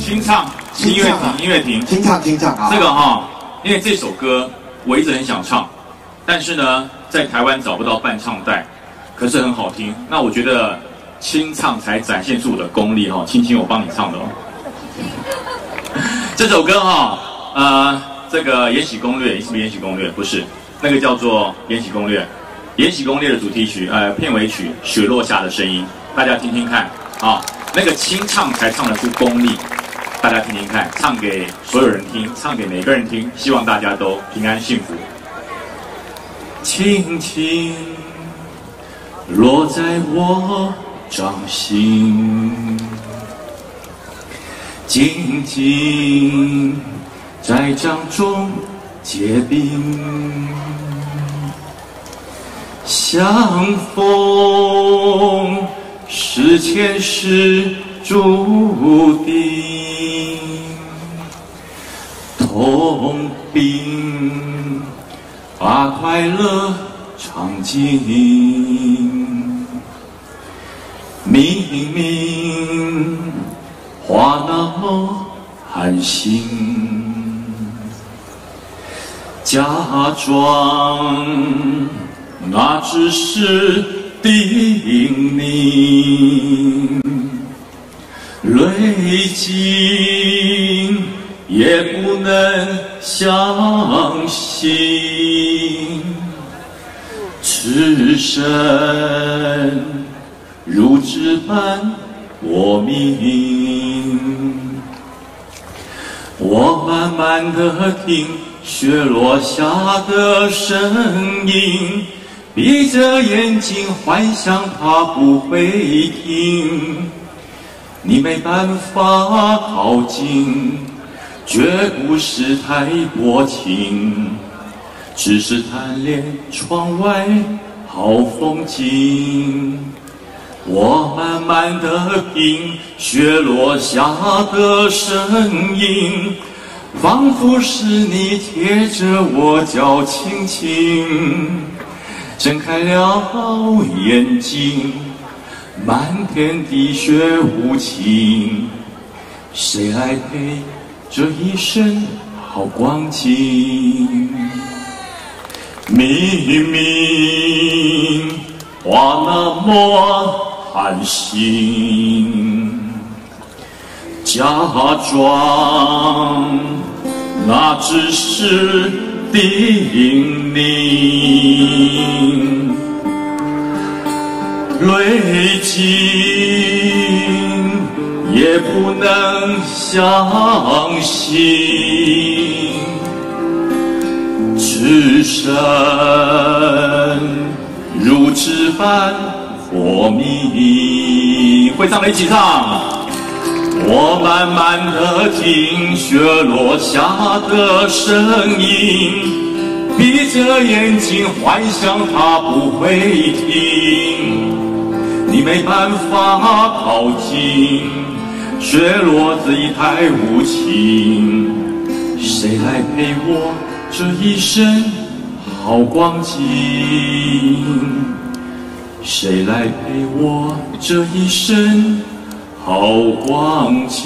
清唱，音乐停，音乐停，清唱清唱啊！这个哈，因为这首歌我一直很想唱，但是呢，在台湾找不到伴唱带，可是很好听。那我觉得清唱才展现出我的功力哈，青青我帮你唱的哦。这首歌哈，呃，这个《延禧攻略》是不是《延禧攻略》？不是，那个叫做《延禧攻略》。《延禧攻略》的主题曲，呃，片尾曲《雪落下的声音》，大家听听看啊。那个清唱才唱得出功力，大家听听看，唱给所有人听，唱给每个人听，希望大家都平安幸福。轻轻落在我掌心，静静在掌中结冰，相逢。前世注定，痛并把快乐尝尽。明明话那么寒心，假装那只是。叮咛，泪尽也不能相信，此生如纸般薄命。我慢慢的听雪落下的声音。闭着眼睛幻想他不会听，你没办法靠近，绝不是太薄情，只是贪恋窗外好风景。我慢慢的听雪落下的声音，仿佛是你贴着我脚轻轻。睁开了眼睛，漫天的雪无情，谁来陪这一生好光景？明明话那么寒心，假装那只是。叮咛，泪尽也不能相信，此生如纸般薄命。会唱的一起唱。我慢慢的听雪落下的声音，闭着眼睛幻想它不会停。你没办法靠近，雪落子太无情。谁来陪我这一生好光景？谁来陪我这一生？好光景。